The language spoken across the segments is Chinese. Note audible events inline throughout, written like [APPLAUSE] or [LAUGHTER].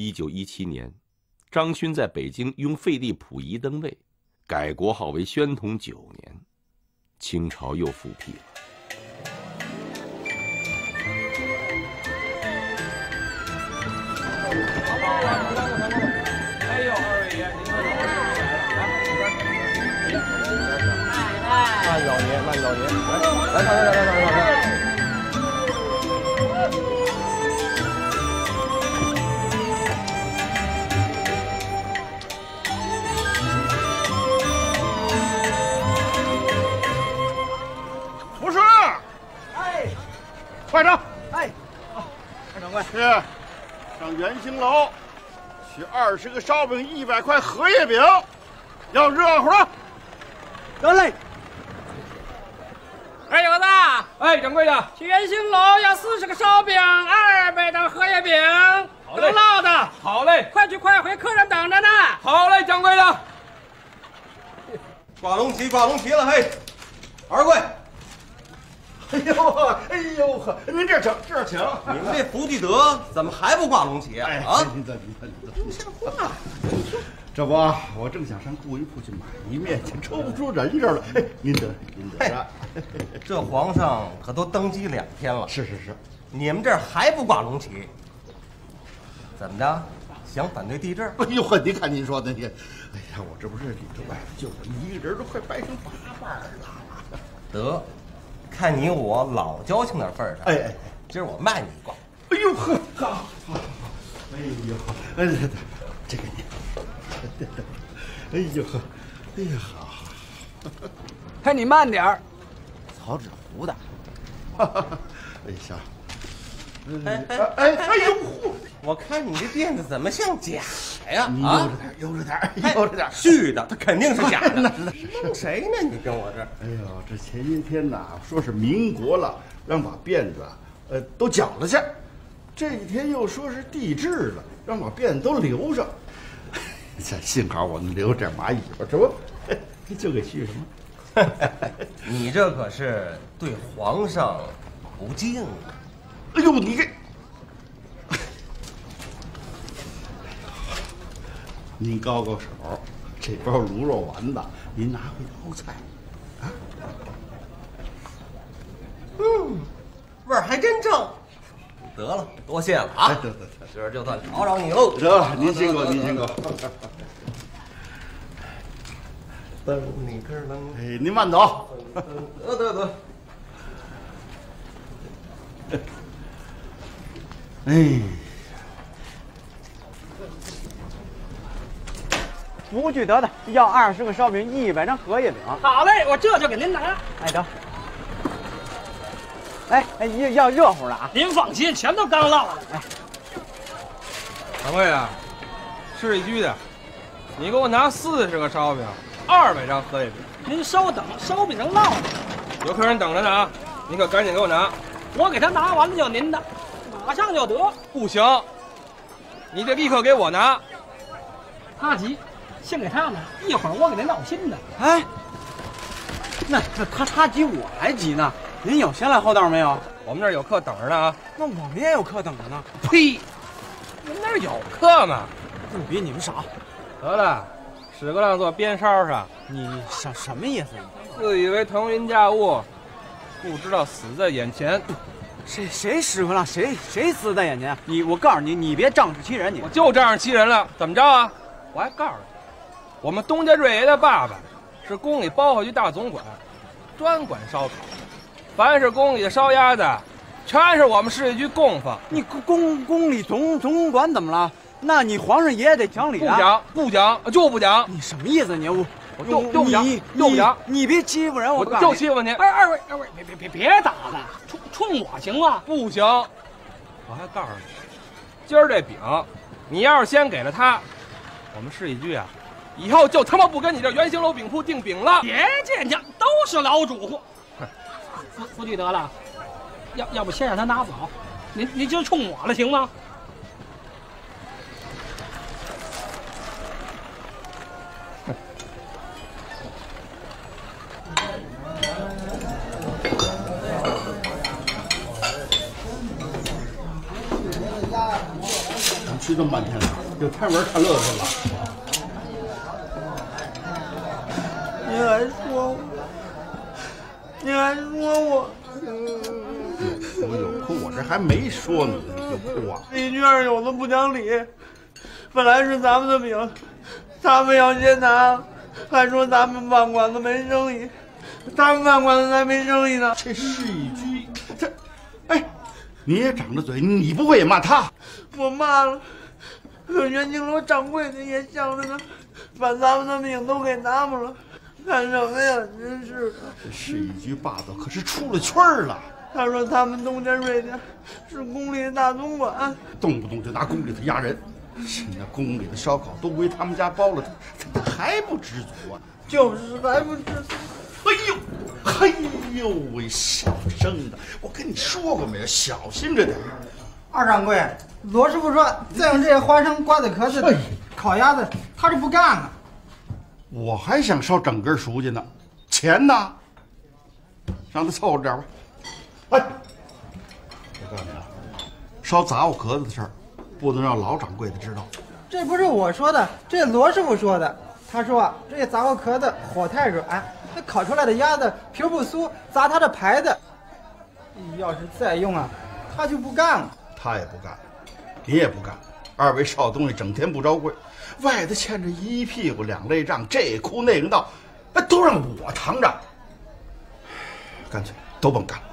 一九一七年，张勋在北京用废帝溥仪登位，改国号为宣统九年，清朝又复辟了。哎呦，二位爷，您看这慢老爷，慢老爷，来，来，来，来，来，来，来。快上，哎，二掌柜，去上元兴楼取二十个烧饼，一百块荷叶饼，要热乎的。得嘞。二小子，哎，掌柜的，去元兴楼要四十个烧饼，二百张荷叶饼，都嘞。烙的，好嘞，快去快回，客人等着呢。好嘞，掌柜的。挂龙旗，挂龙旗了，嘿，二贵，哎呦呵，哎呦呵，您这请，这请。你们这福地德怎么还不挂龙旗啊？哎啊，您这，您这，您等，不像话。这不，我正想上顾鱼铺去买一面去，抽不出人这儿了。哎，您得，您得。这皇上可都登基两天了，是是是，你们这儿还不挂龙旗？怎么着？想反对帝制？哎呦呵，您看您说的您，哎呀，我这不是里头外头就我一个人，都快掰成八瓣儿了。得，看你我老交情的份儿上，哎哎哎，今儿我卖你一卦。哎呦呵，好，好，好，哎呦，哎对对，这个你，哎呦呵，哎呀好，好，嘿，你慢点儿，草纸糊的，哎呀，哎哎哎呦嚯，我看你这辫子怎么像假的呀？你悠着，点，悠着点，悠着点。虚的，它肯定是假的。那那是蒙谁呢？你跟我这？哎呦，这前些天呐，说是民国了，让把辫子，呃，都绞了去。这几天又说是帝制了，让把辫子都留上。这幸好我们留着点蚂蚁吧，这不就给续上了。你这可是对皇上不敬啊！哎呦，你这，[LAUGHS] 您高高手，这包卤肉丸子您拿回熬菜。嗯，味儿还真正。得了，多谢了啊！哎得得得今儿就算吵扰你喽。得了，您辛苦，您辛苦。[LAUGHS] 哎，您慢走。得 [LAUGHS] 得得。哎，福聚德的要二十个烧饼，一百张荷叶饼。好嘞，我这就给您拿。哎，得。哎哎，要要热乎的啊！您放心，全都刚烙的。哎掌柜的，市一居的，你给我拿四十个烧饼，二百张荷叶饼。您稍等，烧饼能烙吗，有客人等着呢啊，你可赶紧给我拿。我给他拿完了就您的，马上就得。不行，你得立刻给我拿。他急，先给他拿，一会儿我给您闹新的。哎，那那他他急，我还急呢。您有先来后到没有？我们这儿有客等着呢啊。那我们也有客等着呢，呸！你们那儿有客吗？不比你们少。得了，屎壳郎坐边梢上，你什什么意思？自以为腾云驾雾，不知道死在眼前。谁谁使唤了？谁谁死在眼前？你我告诉你，你别仗势欺人，你我就仗势欺人了，怎么着啊？我还告诉你，我们东家瑞爷的爸爸是宫里包后局大总管，专管烧烤，凡是宫里的烧鸭子，全是我们市一局供奉。你宫宫里总总管怎么了？那你皇上爷得讲理啊！不讲，不讲，就不讲，你什么意思？你我我就就不讲你就不讲你你别欺负人！我就欺负你，哎，二位，二位，别别别别打了，冲冲我行吗？不行。我还告诉你，今儿这饼，你要是先给了他，我们市一句啊，以后就他妈不跟你这圆形楼饼铺订饼了。别见家，都是老主顾。不不去得了，要要不先让他拿走，您您今儿冲我了行吗？吃这么半天了，就贪玩看乐去了。你还说我，你还说我，我有哭，我这还没说呢，你就哭啊？[LAUGHS] 李娟儿有的不讲理，本来是咱们的饼，他们要先拿，还说咱们饭馆子没生意，他们饭馆子才没生意呢。这是一句，这，哎，你也长着嘴，你不会也骂他？我骂了，可袁金楼掌柜的也想着呢，把咱们的命都给他们了，干什么呀？真是的。这是一局霸道，可是出了圈儿了，他说他们东家瑞家是宫里的大总管，动不动就拿宫里头压人。现在宫里的烧烤都归他们家包了，他他还不知足啊？就是还不知足。哎呦，哎呦喂，小声的，我跟你说过没有？小心着点儿。二掌柜，罗师傅说再用这些花生、瓜子壳子哎烤鸭子，他就不干了。我还想烧整根熟去呢，钱呢？让他凑合点吧。哎，我告诉你啊，烧杂物壳子的事儿，不能让老掌柜的知道。这不是我说的，这罗师傅说的。他说啊，这些杂货壳子火太软，那烤出来的鸭子皮儿不酥，砸他的牌子。要是再用啊，他就不干了。他也不干，你也不干，二位少东西整天不招贵，外头欠着一屁股两类账，这哭那个闹，哎，都让我扛着。干脆都甭干了。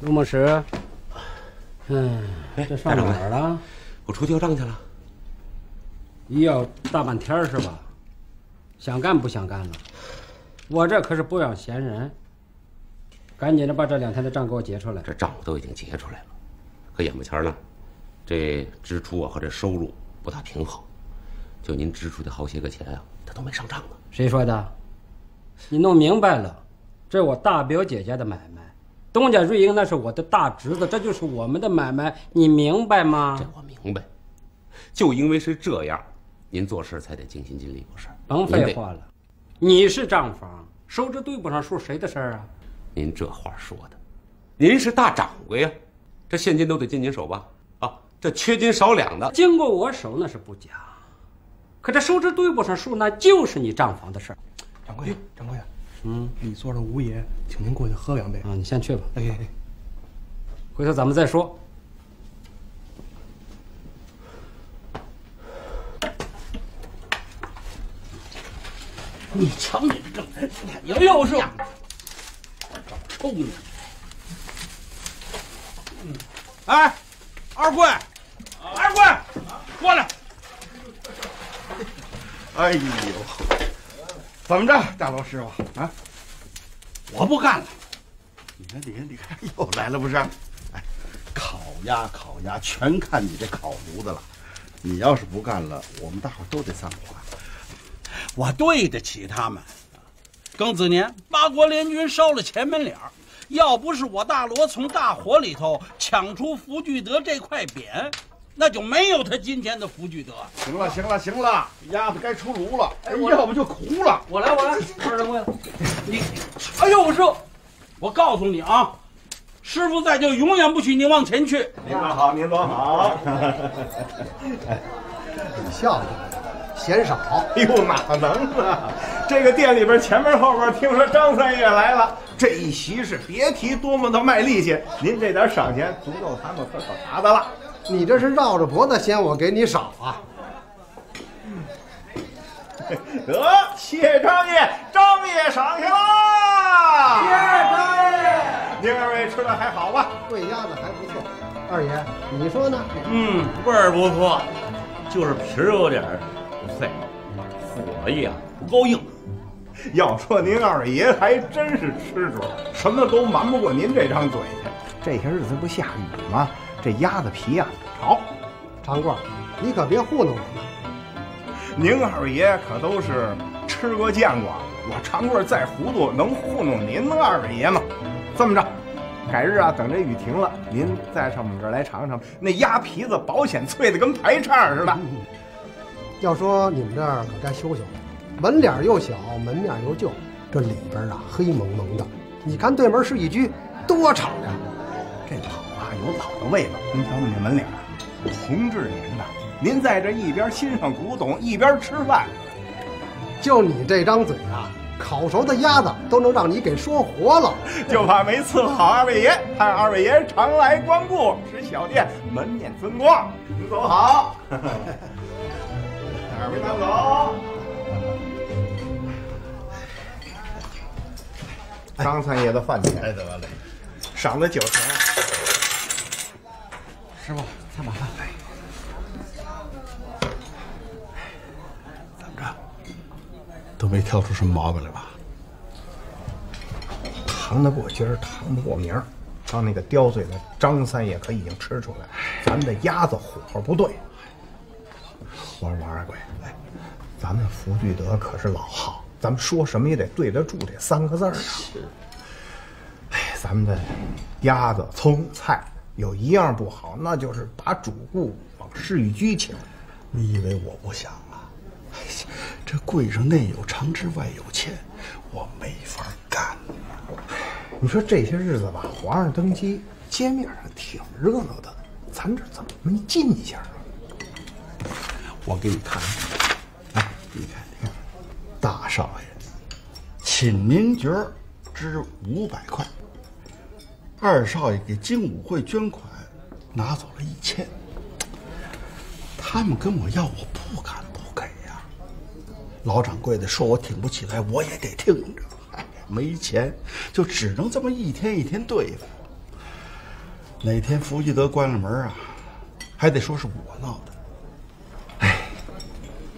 陆牧师，嗯，哎这上哪儿了？我出去要账去了。医药大半天是吧？想干不想干了？我这可是不养闲人，赶紧的把这两天的账给我结出来。这账我都已经结出来了，可眼巴前儿呢，这支出啊和这收入不大平衡，就您支出的好些个钱啊，它都没上账呢。谁说的？你弄明白了，这我大表姐家的买卖，东家瑞英那是我的大侄子，这就是我们的买卖，你明白吗这？我明白，就因为是这样，您做事才得尽心尽力，不是？甭废话了，你是账房，收支对不上数，谁的事儿啊？您这话说的，您是大掌柜呀、这现金都得进您手吧？啊，这缺斤少两的，经过我手那是不假，可这收支对不上数，那就是你账房的事儿掌柜，掌柜，嗯，你坐着吴爷，请您过去喝两杯。啊！你先去吧，哎哎哎，回头咱们再说。你瞧你这正人，又又是找抽呢。哎，二贵，二贵，过来。哎呦，怎么着，大罗师傅啊？我不干了。你看，你看，你看，又来了不是？哎，烤鸭，烤鸭，全看你这烤炉子了。你要是不干了，我们大伙都得散伙。我对得起他们。庚子年，八国联军烧了前门脸儿，要不是我大罗从大火里头抢出福聚德这块匾，那就没有他今天的福聚德。行了，行了，行了，鸭子该出炉了。哎，要不就哭了。我来，我来，[LAUGHS] 二掌柜，你，[LAUGHS] 哎呦，我师傅，我告诉你啊，师傅在就永远不许你往前去。您坐好，您坐好。[LAUGHS] 你笑的嫌少。哎呦，哪能啊！这个店里边前面后边，听说张三爷来了，这一席是别提多么的卖力气。您这点赏钱足够他们喝口茶的了。你这是绕着脖子嫌我给你少啊？[LAUGHS] 得，谢张爷，张爷赏去啦！谢张爷，您二位吃的还好吧？贵鸭子还不错。二爷，你说呢？嗯，味儿不错，就是皮儿有点儿不脆，火呀不够硬。[LAUGHS] 要说您二爷还真是吃主，什么都瞒不过您这张嘴。这些日子不下雨吗？这鸭子皮呀、潮。长贵，你可别糊弄我们。您二爷可都是吃过见过，我长贵再糊涂，能糊弄您二爷吗？这么着，改日啊，等这雨停了，您再上我们这儿来尝尝，那鸭皮子保险脆的跟排叉似的。要说你们这儿可该修修了，门脸又小，门面又旧，这里边啊黑蒙蒙的。你看对门是一居，多敞亮！这老啊，有老的味道。您瞧我们这门脸儿，同志您呐，您在这一边欣赏古董，一边吃饭，就你这张嘴啊，烤熟的鸭子都能让你给说活了。就怕没伺候好二位爷。盼二位爷常来光顾，使小店门面增光。您走好，[LAUGHS] 二位慢走。张三爷的饭钱，哎，得嘞，赏了酒钱。师傅，菜马饭。怎么着？都没挑出什么毛病来吧？谈得过今儿，谈不过明儿。刚那个刁嘴的张三爷可已经吃出来，咱们的鸭子火候不对。我说王二贵，哎，咱们福聚德可是老号，咱们说什么也得对得住这三个字儿啊。哎，咱们的鸭子、葱、菜有一样不好，那就是把主顾往市域居请。你以为我不想啊？哎，这柜上内有长枝外有欠，我没法干。你说这些日子吧，皇上登基，街面上挺热闹的，咱这怎么没进项啊？我给你看看，哎，你看，大少爷，请您角儿支五百块，二少爷给精武会捐款，拿走了一千。他们跟我要，我不敢不给呀。老掌柜的说我挺不起来，我也得听着。[LAUGHS] 没钱就只能这么一天一天对付。哪天福聚德关了门啊，还得说是我闹的。哎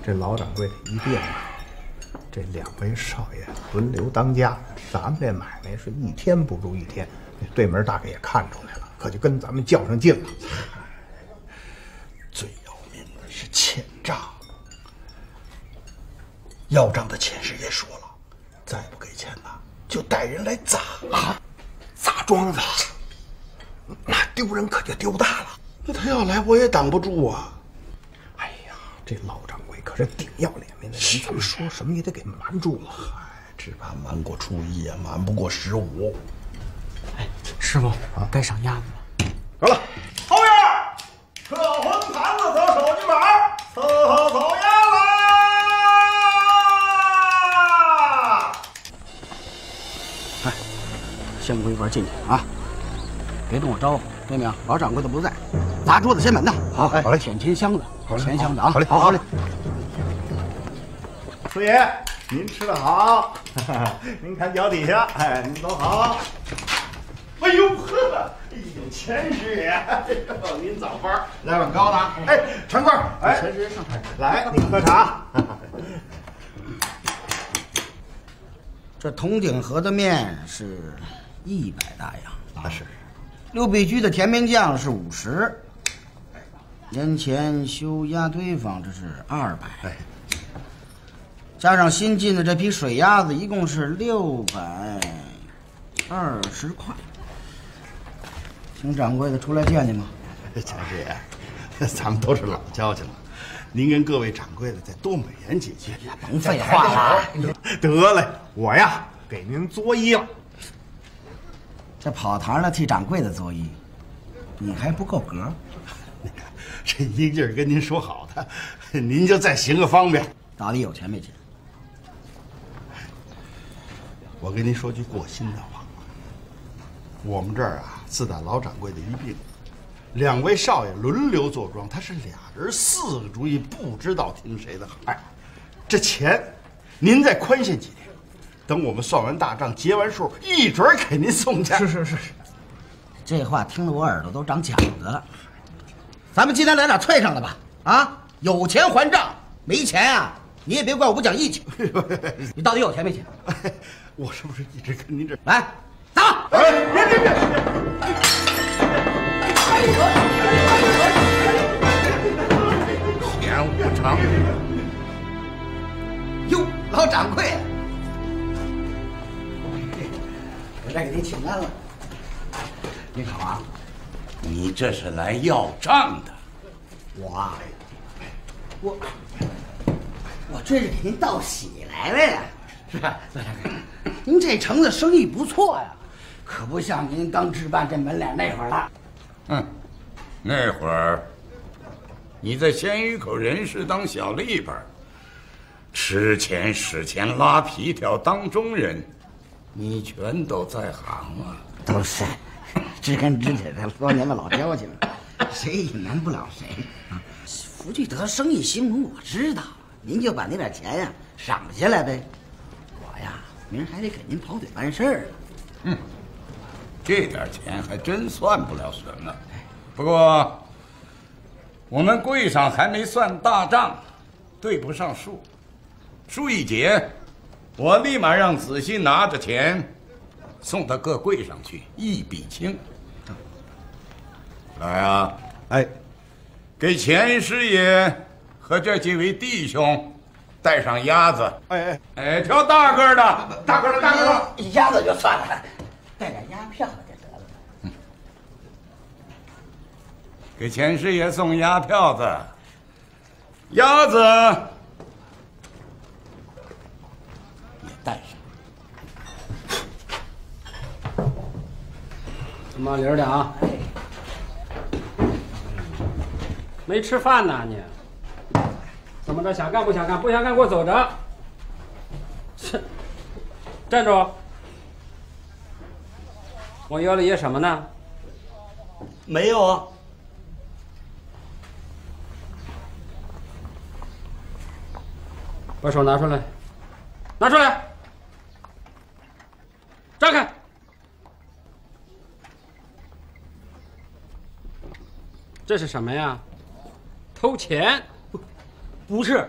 这老掌柜的一变啊，这两位少爷轮流当家，咱们这买卖是一天不如一天。对门大概也看出来了，可就跟咱们较上劲了。最要命的是欠账，要账的钱师爷说了，再不给钱呐，就带人来砸啊，砸庄子，那丢人可就丢大了。那他要来，我也挡不住啊。这老掌柜可是顶要脸面的人，咱们说什么也得给瞒住了。嗨，只怕瞒过初一啊，瞒不过十五。哎，师傅，该上鸭子了。得了，后院撤荤盘子，走手巾板，伺候走鸭啦！哎，先归一块进去啊！别跟我招呼，听见没有？老掌柜的不在，砸桌子掀门的。好，好嘞，捡钱箱子，好嘞钱箱子啊！好嘞，好嘞。四爷，您吃的好，[LAUGHS] 您看脚底下，哎，您走好。哎呦呵，哎呦，钱师爷，哎呦，您早班来碗高的。哎，陈贵，哎，钱师爷上台，来，您喝茶。[LAUGHS] 这铜鼎河的面是一百大洋，那是。六必居的甜面酱是五十，年前修鸭堆坊这是二百，加上新进的这批水鸭子，一共是六百二十块。请掌柜的出来见见吧。钱师爷，[LAUGHS] 咱们都是老交情了，您跟各位掌柜的再多美言几句。甭废话了，[LAUGHS] 得嘞，我呀给您作揖了。这跑堂的替掌柜的作揖，你还不够格。这一个劲儿跟您说好的，您就再行个方便。到底有钱没钱？我跟您说句过心的话，我们这儿啊，自打老掌柜的一病，两位少爷轮流坐庄，他是俩人四个主意，不知道听谁的好。哎，这钱您再宽限几天，等我们算完大账、结完数，一准儿给您送去。是是是，这话听得我耳朵都长茧子了。咱们今天来点脆上的吧，啊，有钱还账，没钱啊，你也别怪我不讲义气。[LAUGHS] 你到底有钱没钱？[LAUGHS] 我是不是一直跟您这儿来走？哎，别别别！钱无常。哟，老掌柜，我再给您请安了。您好啊，你这是来要账的？我啊，我我这是给您道喜来了呀，是吧？您这城子生意不错呀，可不像您刚置办这门脸那会儿了。嗯，那会儿你在鲜鱼口人事当小吏班，吃钱使钱拉皮条当中人，你全都在行啊。都是知根知底的多年的老交情，谁也瞒不了谁啊。福聚德生意兴隆，我知道，您就把那点钱呀赏下来呗。我呀，明儿还得给您跑腿办事儿呢。嗯，这点钱还真算不了什么。不过，我们柜上还没算大账，对不上数。数一结，我立马让子欣拿着钱送到各柜上去，一笔清。来啊，哎，给钱师爷和这几位弟兄带上鸭子。哎哎哎，挑大个的，大个的，大个的，鸭子就算了，带点鸭票就得了。给钱师爷送鸭票子，鸭子也带上。慢溜的啊！没吃饭呢你？怎么着？想干不想干？不想干给我走着！切，站住！我腰里掖什么呢？没有啊。把手拿出来，拿出来，张开。这是什么呀？偷钱？不不是，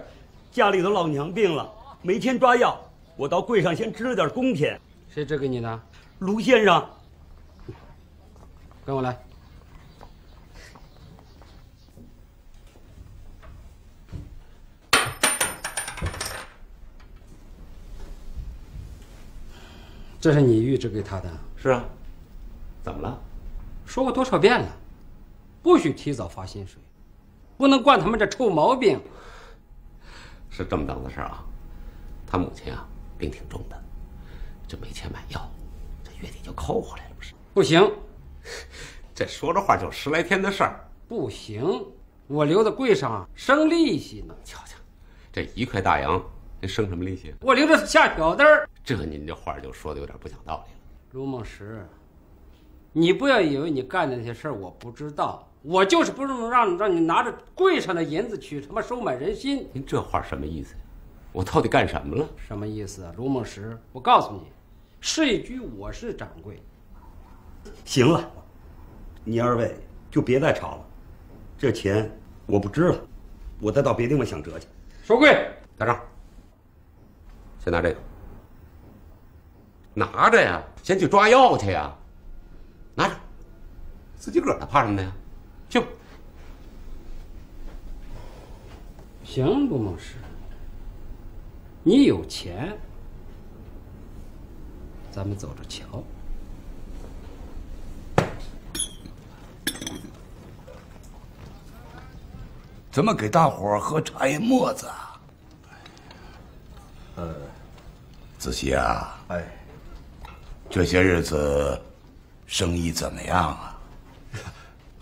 家里头老娘病了，没钱抓药，我到柜上先支了点工钱。谁支给你的？卢先生。跟我来。这是你预支给他的？是啊。怎么了？说过多少遍了，不许提早发薪水，不能惯他们这臭毛病。是这么档子事儿啊，他母亲啊病挺重的，这没钱买药，这月底就扣回来了，不是？不行，这说着话就十来天的事儿。不行，我留在柜上生利息呢。瞧瞧，这一块大洋，您生什么利息？我留着下小子儿。这您这话就说的有点不讲道理了。卢梦石，你不要以为你干的那些事儿我不知道，我就是不能让让你拿着柜上的银子去他妈收买人心。您这话什么意思呀？我到底干什么了？什么意思啊，卢梦石？我告诉你，税局我是掌柜。行了，你二位就别再吵了，这钱我不支了，我再到别地方想辙去。收柜，打账。先拿这个，拿着呀，先去抓药去呀，拿着，自己个儿的，怕什么的呀？去。行，卢梦石，你有钱，咱们走着瞧。怎么给大伙儿喝茶叶沫子啊？呃，子熙啊，哎，这些日子生意怎么样啊？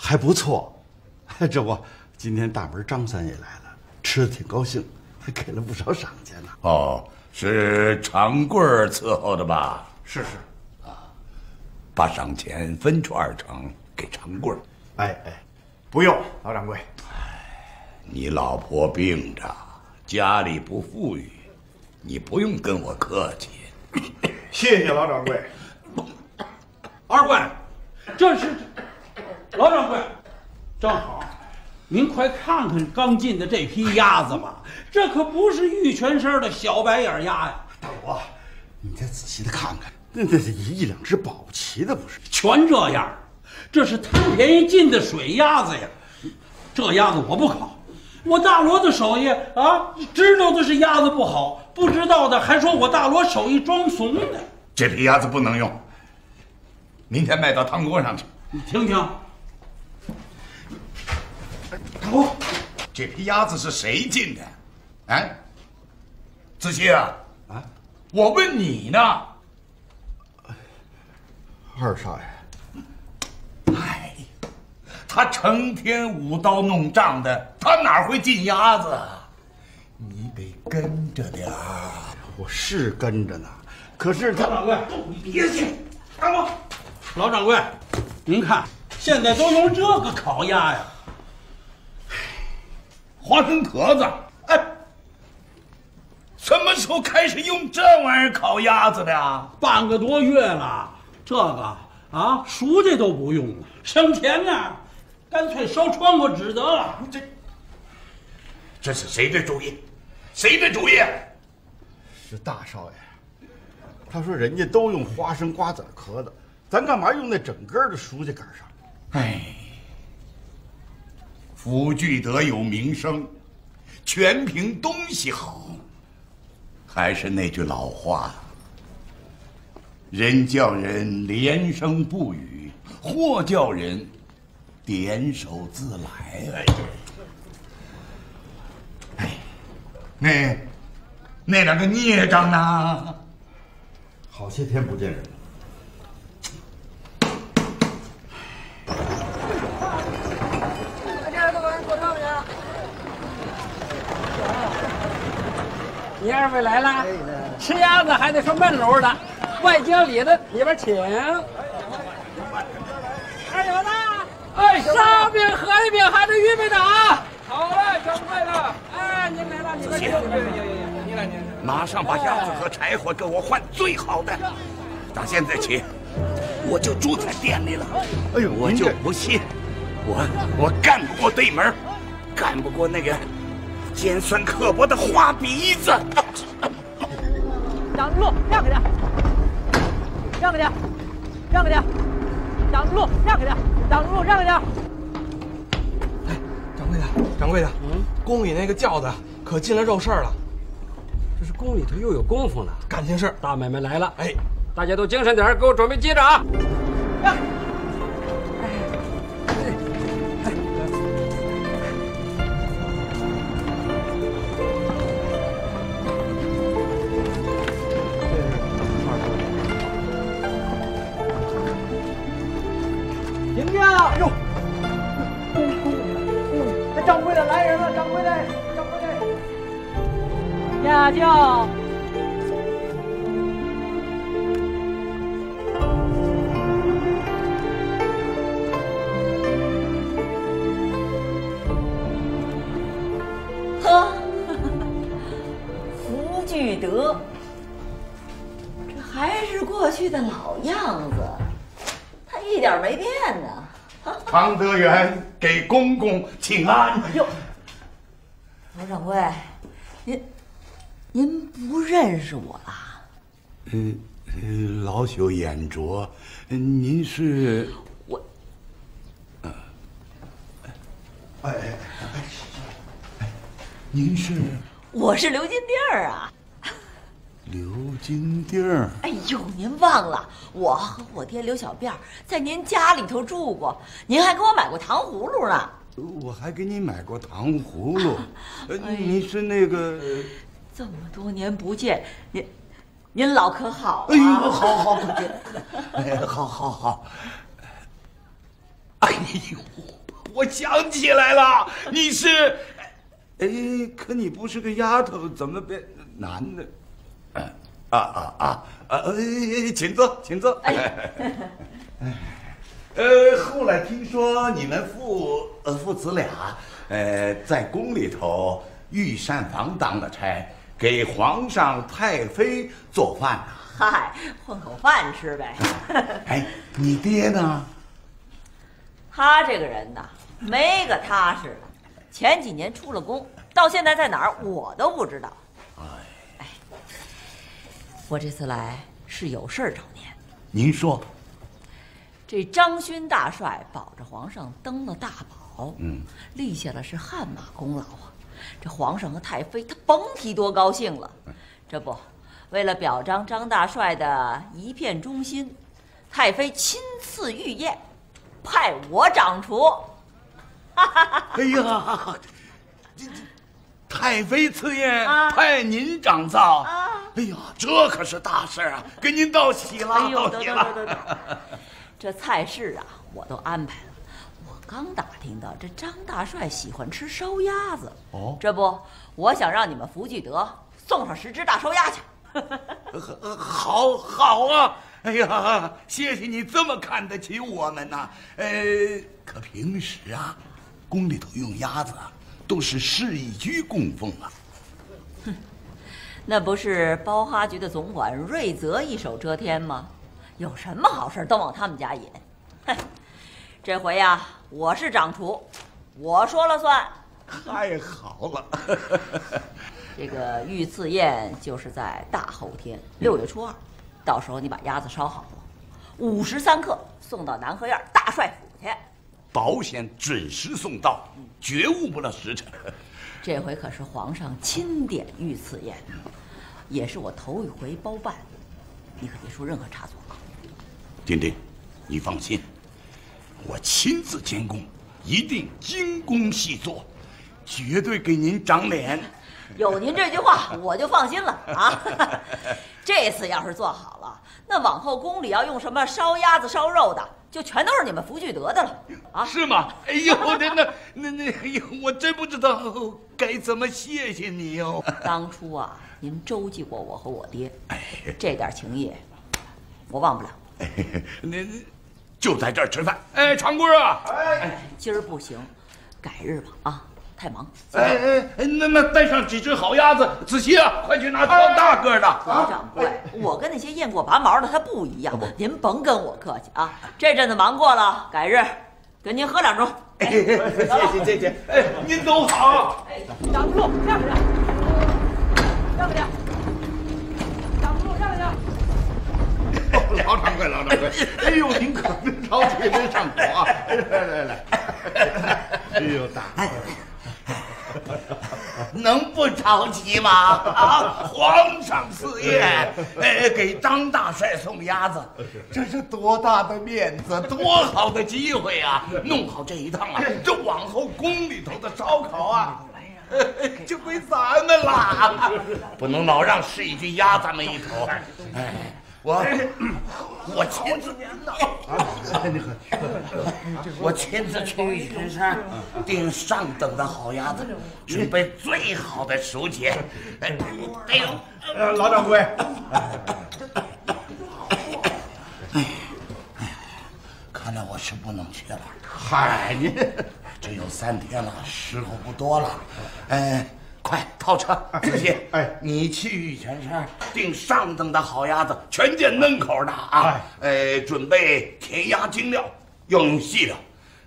还不错，[LAUGHS] 这不，今天大门张三也来了，吃的挺高兴，还给了不少赏钱呢。哦，是长贵儿伺候的吧？是是，啊把赏钱分出二成给长贵儿。哎哎，不用，老掌柜。你老婆病着，家里不富裕，你不用跟我客气。谢谢老掌柜。二贵，这是老掌柜，正好，您快看看刚进的这批鸭子吧，[LAUGHS] 这可不是玉泉山的小白眼鸭呀！大罗，你再仔细的看看，那那一两只保不齐的不是？全这样，这是贪便宜进的水鸭子呀！这鸭子我不烤。我大罗的手艺啊，知道的是鸭子不好，不知道的还说我大罗手艺装怂呢。这批鸭子不能用，明天卖到汤锅上去。你听听，大罗，这批鸭子是谁进的？哎，子熙啊，啊，我问你呢。二少爷，哎，他成天舞刀弄杖的，他哪会进鸭子？你得跟着点儿。我是跟着呢，可是他掌柜，你别去，让我。老掌柜，您看，现在都用这个烤鸭呀。花生壳子，哎，什么时候开始用这玩意儿烤鸭子的呀？半个多月了，这个啊，熟的都不用了，省钱呢，干脆烧窗户纸得了。这，这是谁的主意？谁的主意？是大少爷。他说人家都用花生瓜子壳子，咱干嘛用那整根的书记杆上？哎，福聚德有名声，全凭东西好。还是那句老话，人叫人连声不语，货叫人点手自来。哎，那那两个孽障呢？好些天不见人了。你二位来了，吃鸭子还得说门路的，外经里的里边请。二有子，哎，烧饼、河里饼还得预备着啊！好嘞，掌柜的。哎，您来了。您来，您来。马上把鸭子和柴火给我换最好的。打现在起，我就住在店里了。哎呦，我就不信，我我干不过对门，干不过那个尖酸刻薄的花鼻子。挡住路，让开点，让开点，让开点，挡住路，让开点，挡住路，让开点。哎，掌柜的，掌柜的，嗯，宫里那个轿子可进了肉事儿了。这是宫里头又有功夫呢，感情事，大买卖来了。哎，大家都精神点，给我准备接着啊！庞德元给公公请安。哟，罗掌柜，您您不认识我啦？嗯，呃老朽眼拙，您是我。呃，哎哎哎，您是我是刘金娣儿啊。刘金娣儿。哎呦，您忘了，我和我爹刘小辫儿在您家里头住过，您还给我买过糖葫芦呢。我还给你买过糖葫芦。[LAUGHS] 呃，你是那个？这么多年不见，您您老可好啊？哎呦，好好，哎，好好好。哎呦，我想起来了，你是，哎，可你不是个丫头，怎么变男的？啊啊啊啊！呃，请坐，请坐。哎，[LAUGHS] 呃，后来听说你们父呃父子俩，呃，在宫里头御膳房当了差，给皇上、太妃做饭呢。嗨，混口饭吃呗。[LAUGHS] 哎，你爹呢？他这个人呐，没个踏实的。前几年出了宫，到现在在哪儿我都不知道。哎，我这次来是有事儿找您。您说。这张勋大帅保着皇上登了大宝，嗯，立下了是汗马功劳啊。这皇上和太妃他甭提多高兴了。这不，为了表彰张大帅的一片忠心，太妃亲赐御宴，派我掌厨。[LAUGHS] 哎呀，这这太妃赐宴，派您掌灶。哎呀，这可是大事啊！给您道喜了，哎呦，道喜了。得得得得得，[LAUGHS] 这菜式啊，我都安排了。我刚打听到这张大帅喜欢吃烧鸭子，哦，这不，我想让你们福聚德送上十只大烧鸭去。[LAUGHS] 好，好啊！哎呀，谢谢你这么看得起我们呐。呃，可平时啊，宫里头用鸭子啊，都是市一局供奉啊。哼 [LAUGHS] 那不是包哈局的总管瑞泽一手遮天吗？有什么好事都往他们家引。哼，[LAUGHS] 这回呀，我是掌厨，我说了算。太好了！[LAUGHS] 这个御赐宴就是在大后天六月初二，到时候你把鸭子烧好了，五十三刻送到南河院大帅府去。保险准时送到，绝误不了时辰。这回可是皇上钦点御赐宴，也是我头一回包办，你可别出任何差错啊！丁丁，你放心，我亲自监工，一定精工细作，绝对给您长脸。有您这句话，我就放心了啊！[LAUGHS] 这次要是做好了，那往后宫里要用什么烧鸭子、烧肉的，就全都是你们福聚德的了啊！是吗？哎呦，[LAUGHS] 那那那那，哎呦，我真不知道该怎么谢谢你哟。[LAUGHS] 当初啊，您周济过我和我爹，这点情谊，我忘不了。[LAUGHS] 您就在这儿吃饭。哎，长贵啊！哎，今儿不行，改日吧啊！太忙。哎哎哎，那那带上几只好鸭子，子熙啊，快去拿条大个的。老掌柜，我跟那些验过拔毛的他不一样，您甭跟我客气啊。这阵子忙过了，改日跟您喝两盅。谢谢谢谢，哎，您走好。哎，挡住，让开，让开，挡住，让开。老掌柜，老掌柜，[LAUGHS] 哎呦，您可别着急，别上火啊！来来来，哎呦，大。[LAUGHS] 能不着急吗？啊，皇上赐宴，哎，给张大帅送鸭子，这是多大的面子，[LAUGHS] 多好的机会啊！弄好这一趟啊，这往后宫里头的烧烤啊，就归咱们了，不能老让市一局压咱们一头。哎，我我亲自 [LAUGHS] 我亲自去玉泉山订上等的好鸭子，准备最好的熟节。哎，哎呦，呃，老掌柜，看来我是不能去了。嗨，您只有三天了，时候不多了。哎，快套车，子熙，哎，你去玉泉山订上等的好鸭子，全见嫩口的啊。呃，准备填鸭精料，要用细料，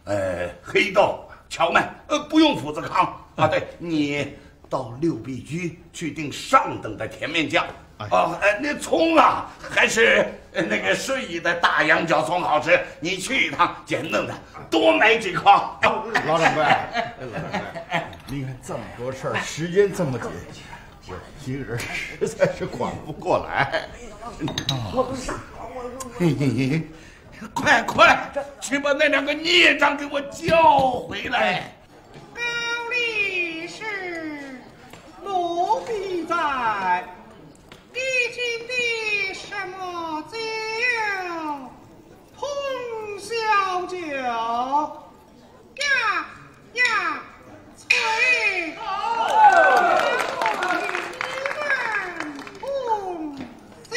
呃，黑豆、荞麦，呃，不用斧子糠啊。对你到六必居去订上等的甜面酱。哦，呃，那葱啊，还是呃那个顺义的大羊角葱好吃。你去一趟，捡嫩的，多买几筐。老掌柜，老掌柜，你看这么多事儿，时间这么紧，我一个人实在是管不过来。我不是，嘿嘿嘿，快快去把那两个孽障给我叫回来。高力士，奴婢在。什么酒？通宵酒，呀呀催。通宵。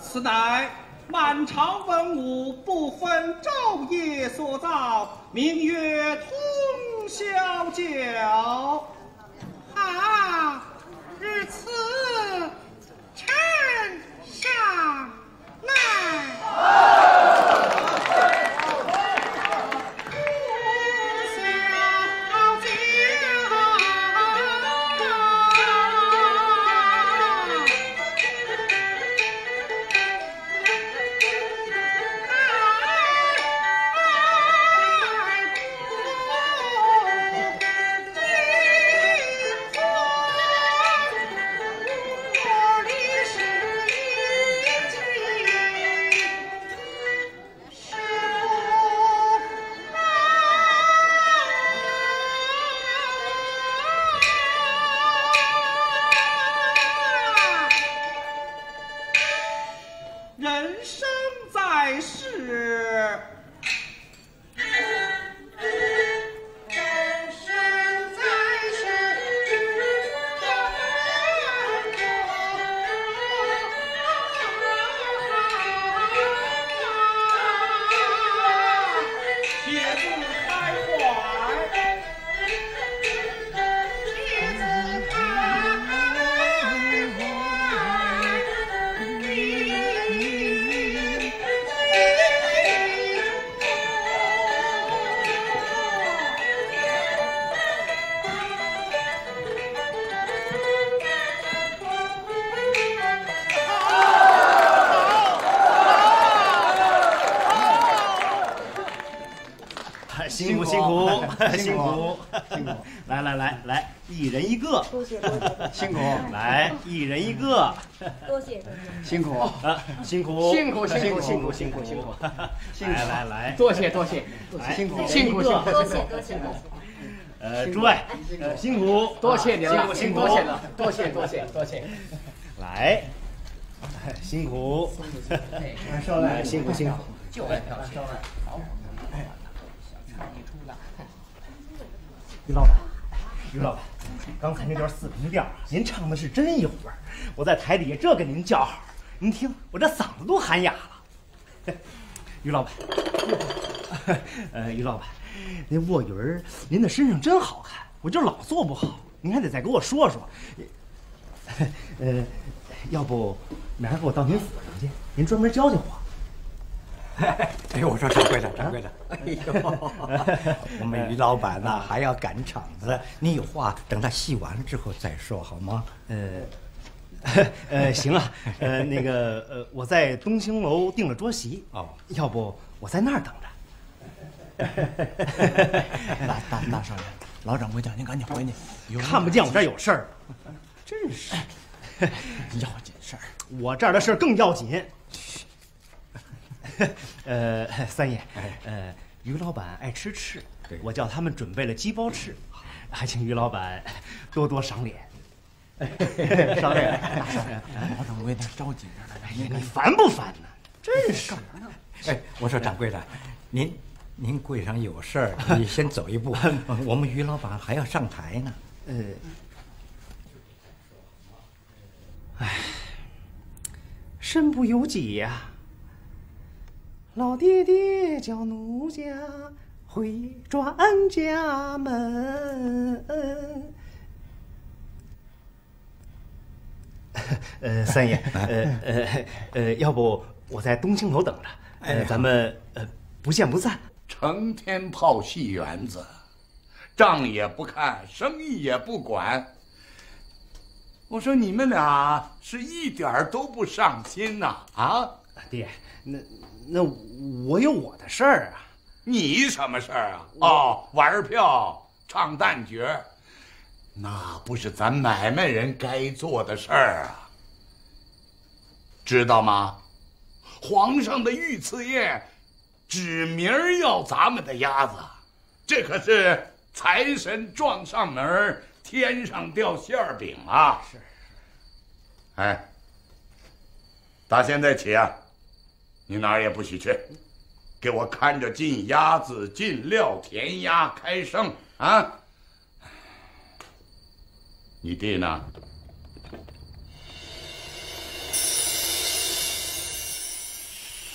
此乃满朝文武不分昼夜所造，名曰通宵酒。啊！至此，上来。辛 [LAUGHS] 辛苦。辛苦！来来来来，一人一个。多谢多谢，辛苦！来，一人一个。多谢多谢，辛苦。啊！辛苦。辛苦辛苦辛苦辛苦辛苦！来来来，多谢多谢。来辛苦辛苦辛苦一个多谢多谢。呃，诸位，呃，辛苦，多谢您了辛苦辛苦，多谢了。多谢多谢多谢。来，辛苦，稍来来辛苦 [LAUGHS] 辛苦，就爱漂亮，稍来。好，于老板，于老板，刚才那段四平调，您唱的是真有味儿。我在台底下这跟您叫好，您听我这嗓子都喊哑了。于老板，呃，于老板，那卧云儿，您的身上真好看，我就老做不好，您还得再给我说说。[LAUGHS] 呃，要不明儿给我到您府上去，您专门教教我。哎，我说掌柜的，掌柜的，哎呦，[LAUGHS] 我们于老板呐、还要赶场子，你有话等他戏完了之后再说好吗？呃，[LAUGHS] 呃，行啊，呃，那个，呃，我在东兴楼订了桌席，哦，要不我在那儿等着。[LAUGHS] 大大大少爷，老掌柜叫您赶紧回去，看不见我这儿有事儿，真是。要紧事儿。我这儿的事儿更要紧。[LAUGHS] 呃，三爷，呃，于老板爱吃翅，我叫他们准备了鸡包翅，还请于老板多多赏脸。[LAUGHS] 少爷，大少爷，老掌柜的着急着呢，哎呀，你烦不烦呢？真是。哎，我说掌柜的，您您柜上有事儿，你先走一步，[LAUGHS] 我们于老板还要上台呢。呃，唉，身不由己呀。老爹爹叫奴家回转家门。呃，三爷，[LAUGHS] 呃呃呃，要不我在东青楼等着，呃，咱们呃不见不散。成天泡戏园子，账也不看，生意也不管。我说你们俩是一点儿都不上心呐！啊，爹，那那我有我的事儿啊。你什么事儿啊？哦，玩票、唱旦角，那不是咱买卖人该做的事儿啊，知道吗？皇上的御赐宴，指明儿要咱们的鸭子，这可是财神撞上门，天上掉馅儿饼啊！是。哎，打现在起啊，你哪儿也不许去。给我看着进鸭子、进料、填鸭、开生啊！你弟呢？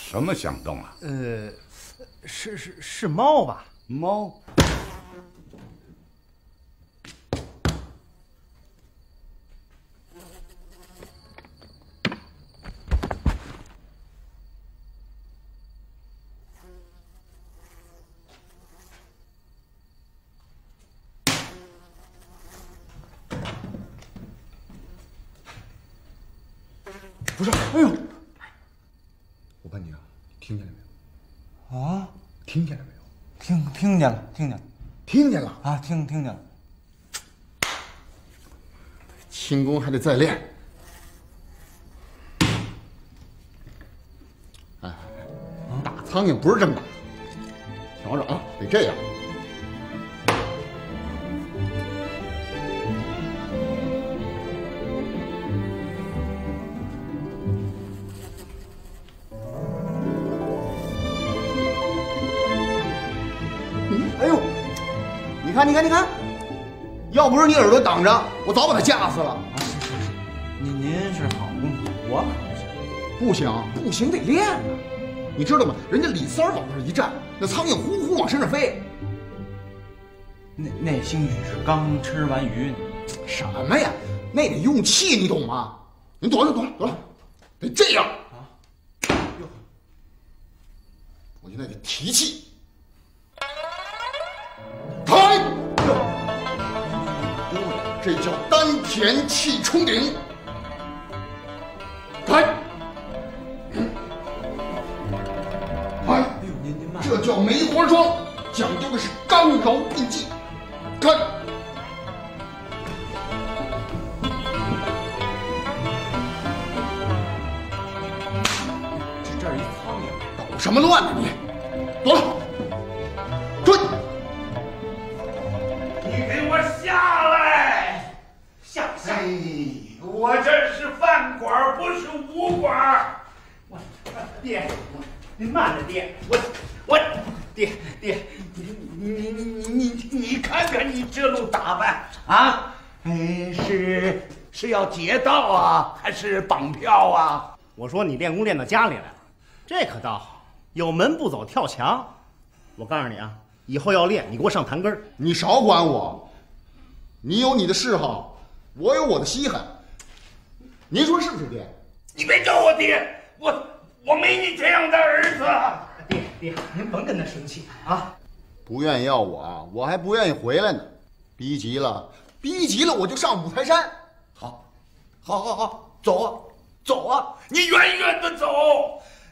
什么响动啊？呃，是是是猫吧？猫。不是，哎呦！我问你啊，听见了没有？啊，听见了没有？听听见了，听见了，听见了啊，听听见了。轻功还得再练。哎，打苍蝇不是这么打，瞧着啊，得这样。不是你耳朵挡着，我早把他架死了。您您是好功夫，我可不行，不行，不行得练啊！你知道吗？人家李三儿往那儿一站，那苍蝇呼呼往身上飞。那那兴许是刚吃完鱼呢。什么呀？那得用气，你懂吗？你躲着，躲着，躲着，得这样这叫丹田气冲顶。开，哎，这叫梅花桩，讲究的是刚张饶并劫道啊，还是绑票啊？我说你练功练到家里来了，这可倒好，有门不走跳墙。我告诉你啊，以后要练，你给我上坛根儿。你少管我，你有你的嗜好，我有我的稀罕。您说是不是，爹？你别叫我爹，我我没你这样的儿子。爹爹，您甭跟他生气啊！不愿意要我啊，我还不愿意回来呢。逼急了，逼急了，我就上五台山。好，好，好，走啊，走啊，你远远的走。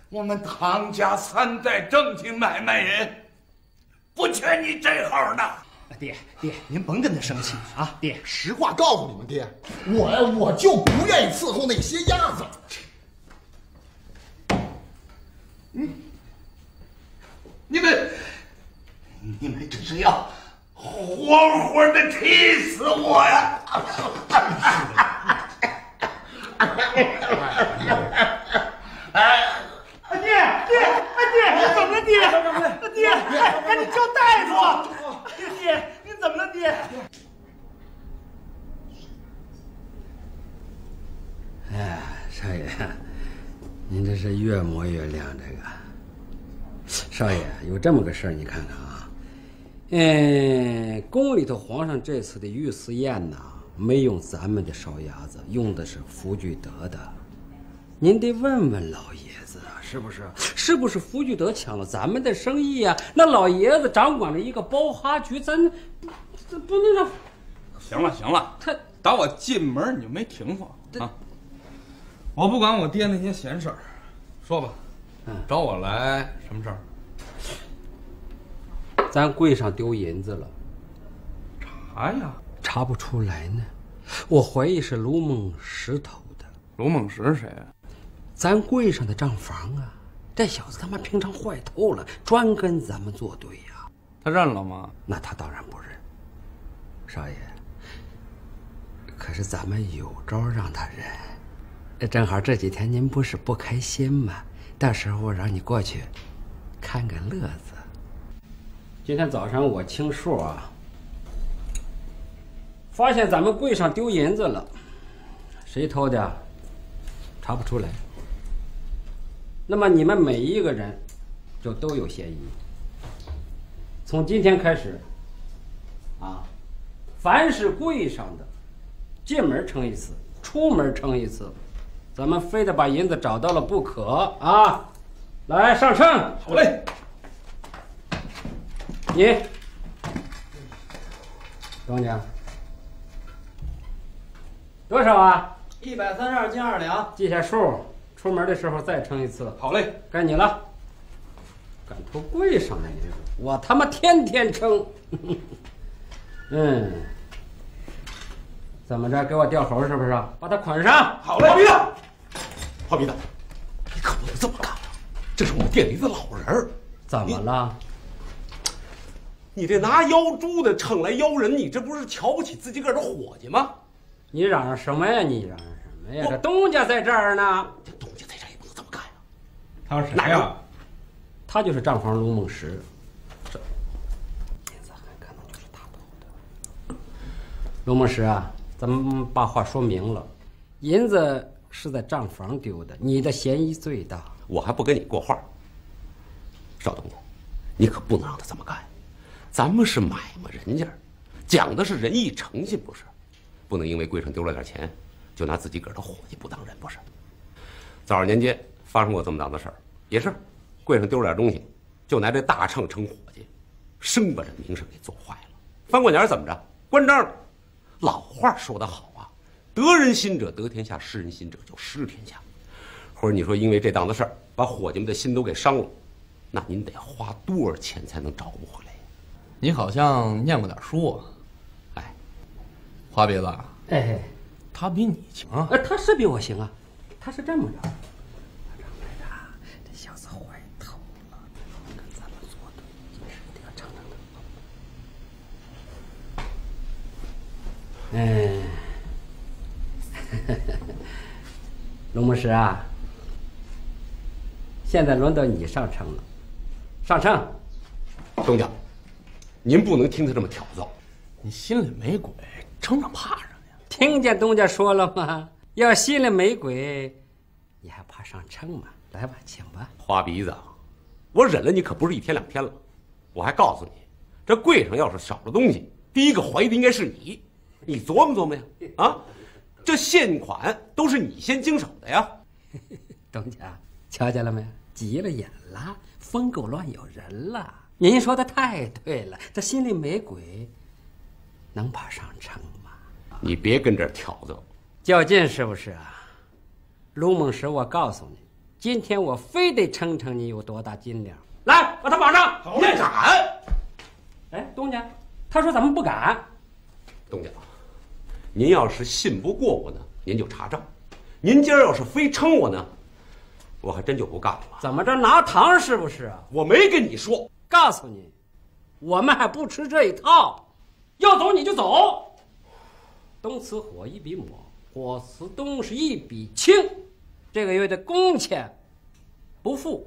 我们唐家三代正经买卖人，不缺你这号的。爹爹，您甭跟他生气啊！爹，实话告诉你们，爹，我呀，我就不愿意伺候那些鸭子。你，你们，你们这是要活活的踢死我呀！[LAUGHS] 哎，爹爹，哎爹，你怎么了爹？爹，哎赶紧叫大夫！爹，你怎么了爹？哎呀，少爷，您这是越磨越亮。这个，少爷有这么个事儿，你看看啊，嗯，宫里头皇上这次的御赐宴呢，没用咱们的烧鸭子，用的是福聚德的。您得问问老爷子啊，是不是？是不是福聚德抢了咱们的生意呀、那老爷子掌管了一个包哈局，咱咱不能让行了行了，他打我进门你就没停过啊！我不管我爹那些闲事儿，说吧，找我来什么事儿？咱柜上丢银子了，查呀，查不出来呢。我怀疑是卢梦石偷的。卢梦石谁啊？咱柜上的账房啊，这小子他妈平常坏透了，专跟咱们作对呀、他认了吗？那他当然不认。少爷，可是咱们有招让他认。正好这几天您不是不开心吗？到时候我让你过去看个乐子。今天早上我清数啊，发现咱们柜上丢银子了，谁偷的？查不出来。那么你们每一个人就都有嫌疑。从今天开始，啊，凡是柜上的，进门称一次，出门称一次，咱们非得把银子找到了不可啊！来上秤。好嘞。你，东家，多少啊？一百三十二斤二两。记下数，出门的时候再称一次。好嘞，该你了。敢偷柜上的我他妈天天称。[LAUGHS] 嗯，怎么着？给我吊猴是不是？把他捆上。好嘞，炮鼻子，炮鼻子，你可不能这么干啊！这是我们店里的老人儿。怎么了？你这拿腰猪的秤来妖人，你这不是瞧不起自己个儿的伙计吗？你嚷嚷什么呀？你嚷嚷什么呀？这东家在这儿呢。这东家在这儿也不能这么干呀、他是谁呀？他就是账房卢梦石。这林子涵可能就是他偷的卢梦石啊，咱们把话说明了，银子是在账房丢的，你的嫌疑最大。我还不跟你过话。少东家，你可不能让他这么干。咱们是买卖人家，讲的是仁义诚信，不是？不能因为柜上丢了点钱，就拿自己个儿的伙计不当人，不是？早上年间发生过这么档子事儿，也是柜上丢了点东西，就拿这大秤称伙计，生把这名声给做坏了。翻过年怎么着？关账了。老话说得好啊，得人心者得天下，失人心者就失天下。或者你说因为这档子事儿，把伙计们的心都给伤了，那您得花多少钱才能找不回来呀？你好像念过点书啊。哎，花鼻子，哎，他比你强。呃，他是比我行啊，他是这么着。这小子坏透了，跟咱们作对，今是一定要承认他。嗯，龙牧师啊，现在轮到你上称了，上称。东家，您不能听他这么挑唆。你心里没鬼，称称怕什么呀？听见东家说了吗？要心里没鬼，你还怕上秤吗？来吧，请吧。花鼻子，我忍了你可不是一天两天了。我还告诉你，这柜上要是少了东西，第一个怀疑的应该是你。你琢磨琢磨呀？啊，这现款都是你先经手的呀。[LAUGHS] 东家，瞧见了没？急了眼了，疯狗乱咬人了。您说的太对了，这心里没鬼，能爬上称吗？你别跟这儿挑逗，较劲是不是啊？卢猛石，我告诉你，今天我非得称称你有多大斤两。来，把他绑上。你敢？哎，东家，他说咱们不敢。东家，您要是信不过我呢，您就查账；您今儿要是非称我呢，我还真就不干了。怎么着，拿糖是不是啊？我没跟你说。告诉你，我们还不吃这一套，要走你就走。东辞火一笔抹，火辞东是一笔清。这个月的工钱不付。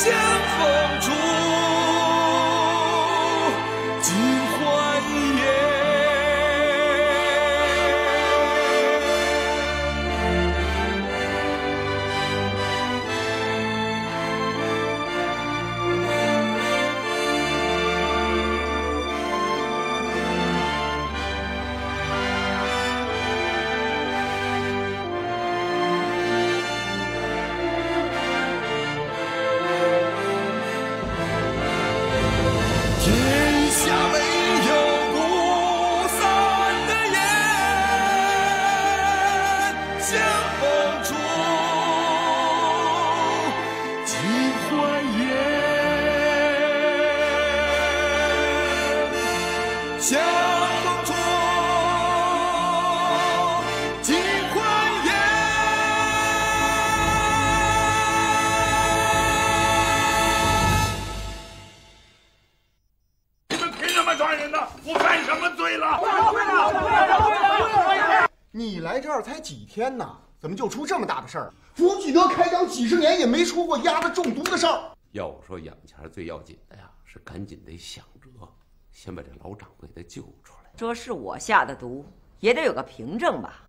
相逢处天哪，怎么就出这么大的事儿？福聚德开张几十年也没出过鸭子中毒的事儿。要我说，眼前最要紧的呀，是赶紧得想辙，先把这老掌柜的救出来。这是我下的毒，也得有个凭证吧？